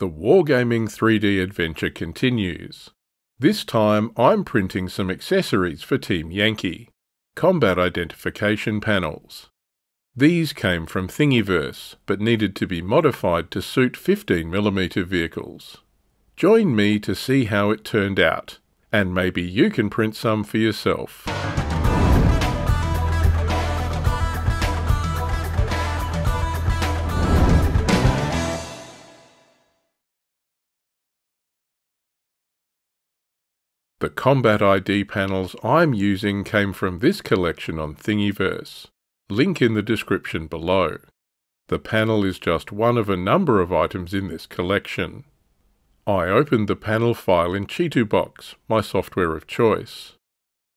The Wargaming 3D adventure continues. This time I'm printing some accessories for Team Yankee, combat identification panels. These came from Thingiverse, but needed to be modified to suit 15mm vehicles. Join me to see how it turned out, and maybe you can print some for yourself. The Combat ID panels I'm using came from this collection on Thingiverse. Link in the description below. The panel is just one of a number of items in this collection. I opened the panel file in Chitubox, my software of choice.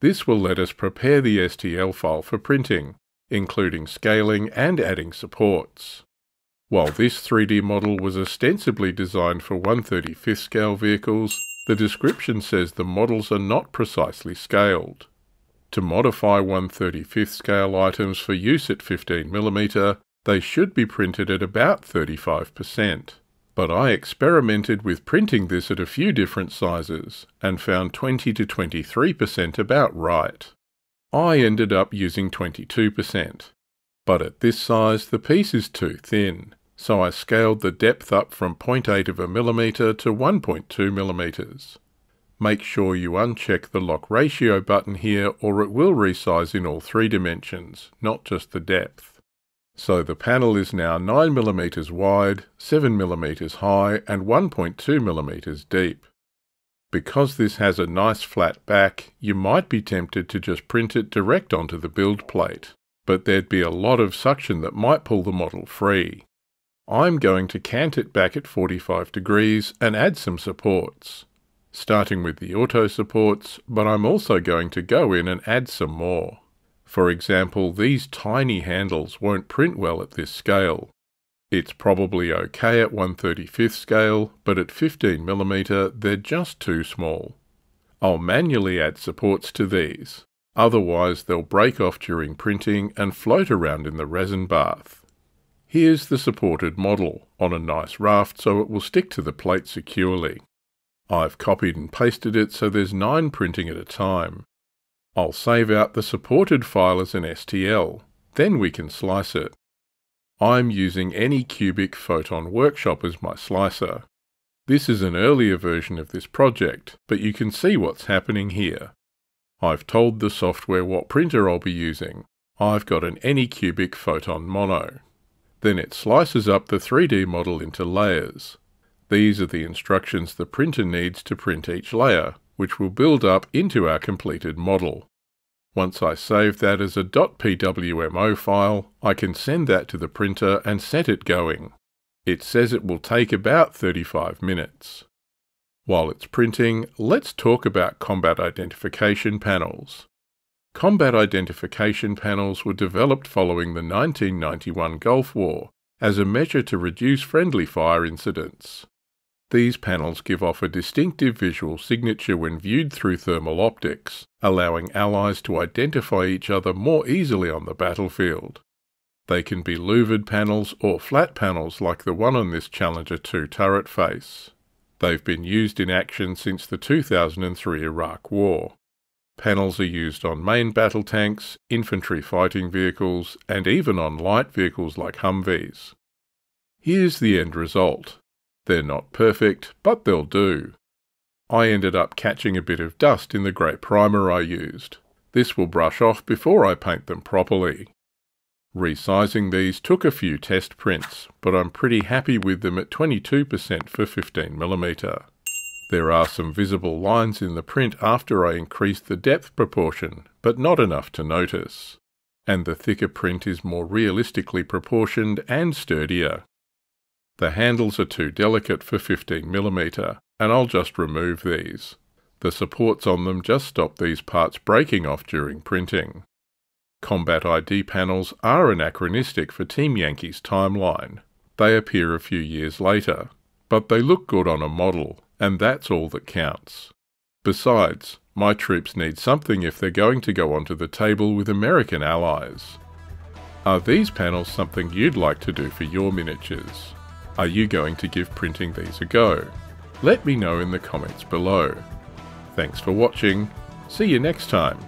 This will let us prepare the STL file for printing, including scaling and adding supports. While this 3D model was ostensibly designed for 135th scale vehicles, the description says the models are not precisely scaled. To modify 135th scale items for use at 15mm, they should be printed at about 35%. But I experimented with printing this at a few different sizes and found 20 to 23% about right. I ended up using 22%. But at this size the piece is too thin, so I scaled the depth up from 0.8 of a millimetre to 1.2 millimetres. Make sure you uncheck the lock ratio button here or it will resize in all three dimensions, not just the depth. So the panel is now 9mm wide, 7mm high and 1.2mm deep. Because this has a nice flat back, you might be tempted to just print it direct onto the build plate, but there'd be a lot of suction that might pull the model free. I'm going to cant it back at 45 degrees and add some supports. Starting with the auto supports, but I'm also going to go in and add some more. For example, these tiny handles won't print well at this scale. It's probably okay at 135th scale, but at 15mm they're just too small. I'll manually add supports to these, otherwise they'll break off during printing and float around in the resin bath. Here's the supported model, on a nice raft so it will stick to the plate securely. I've copied and pasted it so there's 9 printing at a time. I'll save out the supported file as an STL, then we can slice it. I'm using Anycubic Photon Workshop as my slicer. This is an earlier version of this project, but you can see what's happening here. I've told the software what printer I'll be using. I've got an Anycubic Photon Mono. Then it slices up the 3D model into layers. These are the instructions the printer needs to print each layer, which will build up into our completed model. Once I save that as a .pwmo file, I can send that to the printer and set it going. It says it will take about 35 minutes. While it's printing, let's talk about combat identification panels. Combat identification panels were developed following the 1991 Gulf War as a measure to reduce friendly fire incidents. These panels give off a distinctive visual signature when viewed through thermal optics, allowing allies to identify each other more easily on the battlefield. They can be louvered panels or flat panels like the one on this Challenger 2 turret face. They've been used in action since the 2003 Iraq War. Panels are used on main battle tanks, infantry fighting vehicles, and even on light vehicles like Humvees. Here's the end result. They're not perfect, but they'll do. I ended up catching a bit of dust in the grey primer I used. This will brush off before I paint them properly. Resizing these took a few test prints, but I'm pretty happy with them at 22% for 15mm. There are some visible lines in the print after I increased the depth proportion, but not enough to notice. And the thicker print is more realistically proportioned and sturdier. The handles are too delicate for 15mm, and I'll just remove these. The supports on them just stop these parts breaking off during printing. Combat ID panels are anachronistic for Team Yankee's timeline. They appear a few years later, but they look good on a model, and that's all that counts. Besides, my troops need something if they're going to go onto the table with American allies. Are these panels something you'd like to do for your miniatures? Are you going to give printing these a go? Let me know in the comments below. Thanks for watching. See you next time.